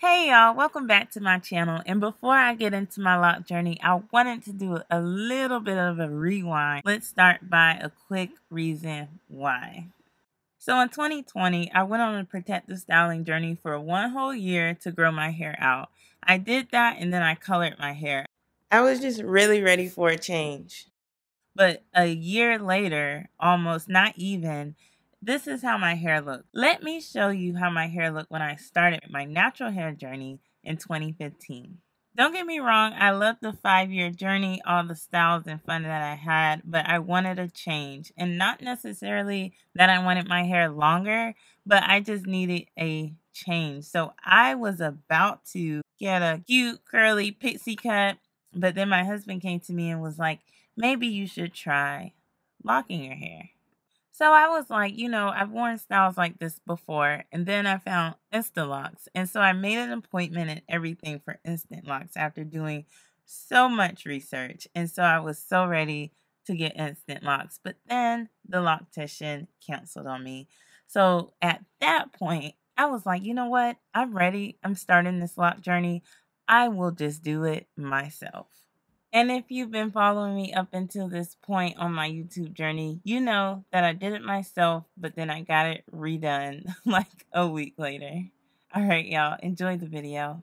Hey y'all, welcome back to my channel. And before I get into my loc journey, I wanted to do a little bit of a rewind. Let's start by a quick reason why. So in 2020, I went on a protective styling journey for one whole year to grow my hair out. I did that and then I colored my hair. I was just really ready for a change. But a year later, almost not even, this is how my hair looked. Let me show you how my hair looked when I started my natural hair journey in 2015. Don't get me wrong, I loved the five year journey, all the styles and fun that I had, but I wanted a change. And not necessarily that I wanted my hair longer, but I just needed a change. So I was about to get a cute, curly pixie cut, but then my husband came to me and was like, maybe you should try locking your hair. So I was like, you know, I've worn styles like this before, and then I found Instant Locs. And so I made an appointment and everything for Instant Locs after doing so much research. And so I was so ready to get Instant Locs. But then the loctician canceled on me. So at that point, I was like, you know what? I'm ready. I'm starting this loc journey. I will just do it myself. And if you've been following me up until this point on my YouTube journey, you know that I did it myself, but then I got it redone like a week later. All right, y'all, enjoy the video.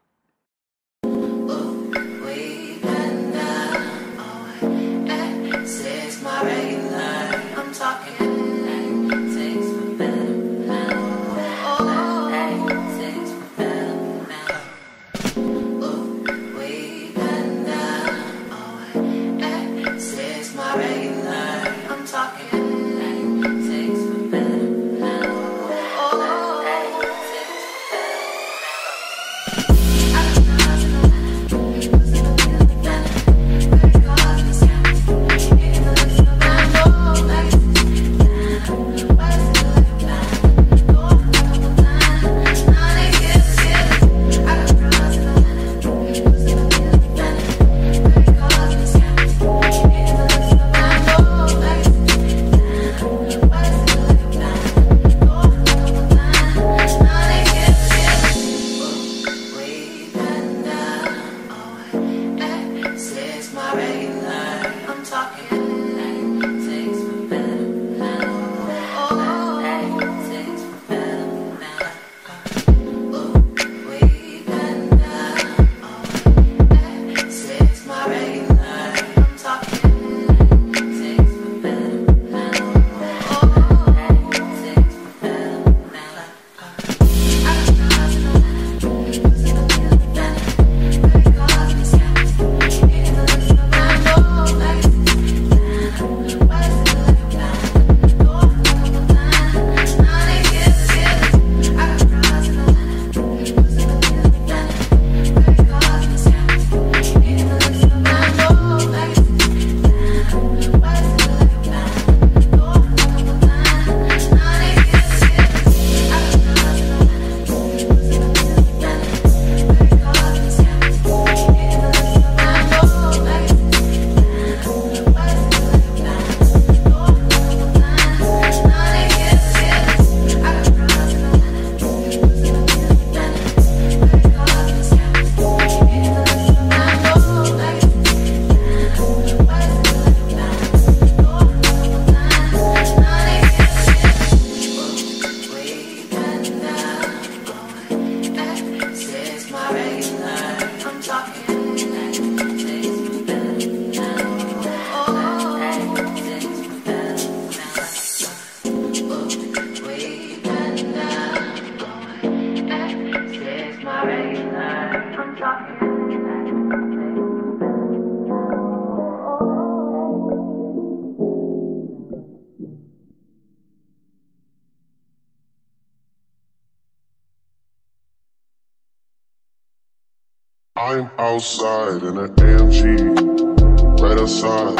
I'm outside in an AMG, right outside,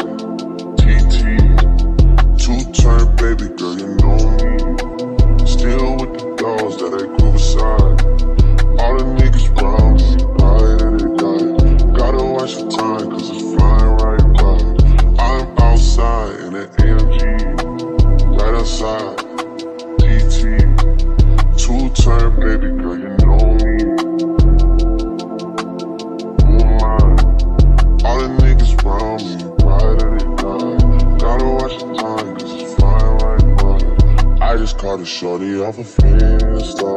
TT, two-turn baby girl, Shorty have a famous.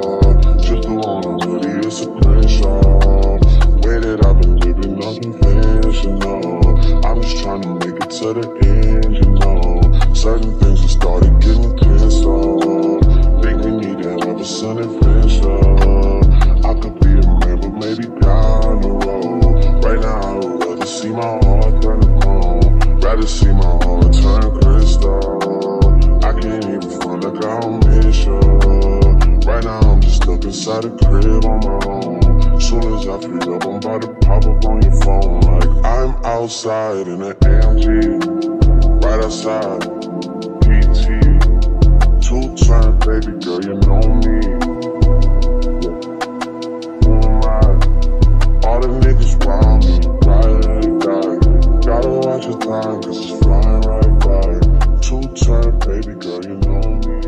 Right now I'm just stuck inside a crib on my own. Soon as I free up, I'm about to pop up on your phone. Like I'm outside in an AMG, right outside PT. Two turn, baby girl, you know me. Who am I? All the niggas me, right and die. Gotta watch your time, cause it's flying right by. Two turn, baby girl, you know me.